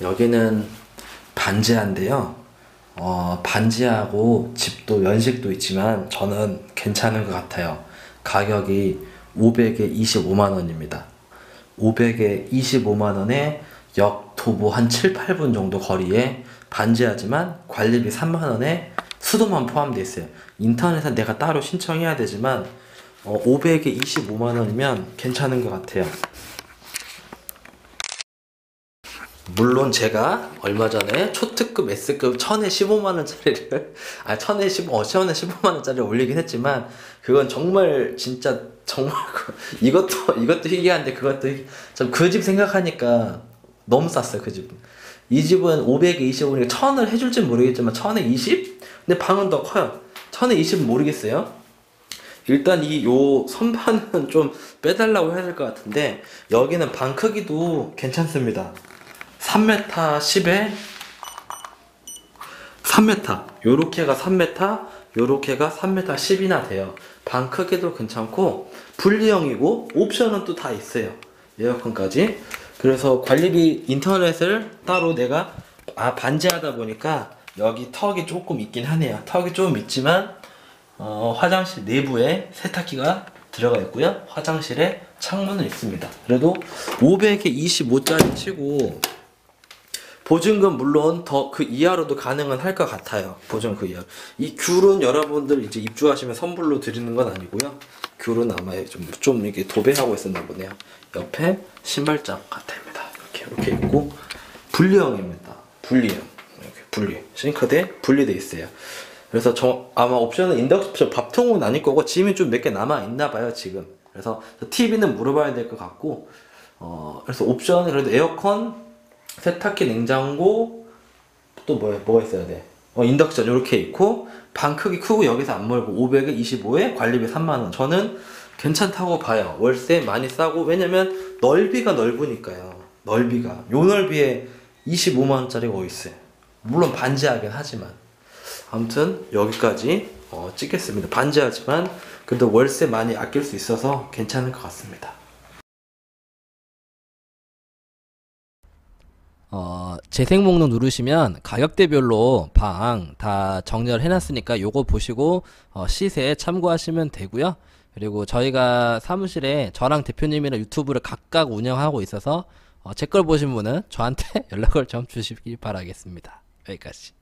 여기는 반지하인데요. 어, 반지하고 집도 연식도 있지만 저는 괜찮은 것 같아요. 가격이 500에 25만 원입니다. 500에 25만 원에 역 도보 한 7, 8분 정도 거리에 반지하지만 관리비 3만 원에 수도만 포함되어 있어요. 인터넷에 내가 따로 신청해야 되지만 어, 500에 25만 원이면 괜찮은 것 같아요. 물론 제가 얼마 전에 초특급 S급 1000에 15만 원짜리를 아 1000에 15 어, 1000에 15만 원짜리를 올리긴 했지만 그건 정말 진짜 정말 그- 이것도 이것도 희귀한데 그것도 좀그집 생각하니까 너무 쌌어요 그 집은. 이 집은 500에 25니까 1000을 해줄지 모르겠지만 1000에 20? 근데 방은 더 커요. 1000에 20은 모르겠어요. 일단 이 요 선반은 좀 빼달라고 해야 될 것 같은데 여기는 방 크기도 괜찮습니다 3m 10에 3m 요렇게가 3m 요렇게가 3m 10이나 돼요. 방 크기도 괜찮고 분리형이고 옵션은 또 다 있어요. 에어컨까지. 그래서 관리비 인터넷을 따로 내가 아 반지하다 보니까 여기 턱이 조금 있긴 하네요. 턱이 조금 있지만 어, 화장실 내부에 세탁기가 들어가 있고요. 화장실에 창문은 있습니다. 그래도 500에 25짜리 치고 보증금 물론 더 그 이하로도 가능은 할 것 같아요. 보증 그 이하. 이 귤은 여러분들 이제 입주하시면 선물로 드리는 건 아니고요. 귤은 아마 좀, 좀 이렇게 도배하고 있었나 보네요. 옆에 신발장 같습니다. 이렇게, 이렇게 있고, 분리형입니다. 분리형. 이렇게 분리. 싱크대 분리돼 있어요. 그래서 저 아마 옵션은 인덕션 밥통은 아닐 거고 짐이 좀 몇 개 남아 있나 봐요 지금. 그래서 TV는 물어봐야 될 것 같고, 어 그래서 옵션 그래도 에어컨 세탁기, 냉장고 또 뭐, 뭐가 있어야 돼? 어, 인덕션 이렇게 있고 방 크기 크고 여기서 안 멀고 500에 25에 관리비 3만 원. 저는 괜찮다고 봐요. 월세 많이 싸고 왜냐면 넓이가 넓으니까요. 넓이가 요 넓이에 25만 원짜리가 어디 있어요? 물론 반지하긴 하지만 아무튼 여기까지 어, 찍겠습니다. 반지하지만 그래도 월세 많이 아낄 수 있어서 괜찮을 것 같습니다. 어, 재생 목록 누르시면 가격대별로 방 다 정렬 해 놨으니까 요거 보시고 어, 시세 참고하시면 되고요. 그리고 저희가 사무실에 저랑 대표님이랑 유튜브를 각각 운영하고 있어서 어, 제 걸 보신 분은 저한테 연락을 좀 주시기 바라겠습니다. 여기까지.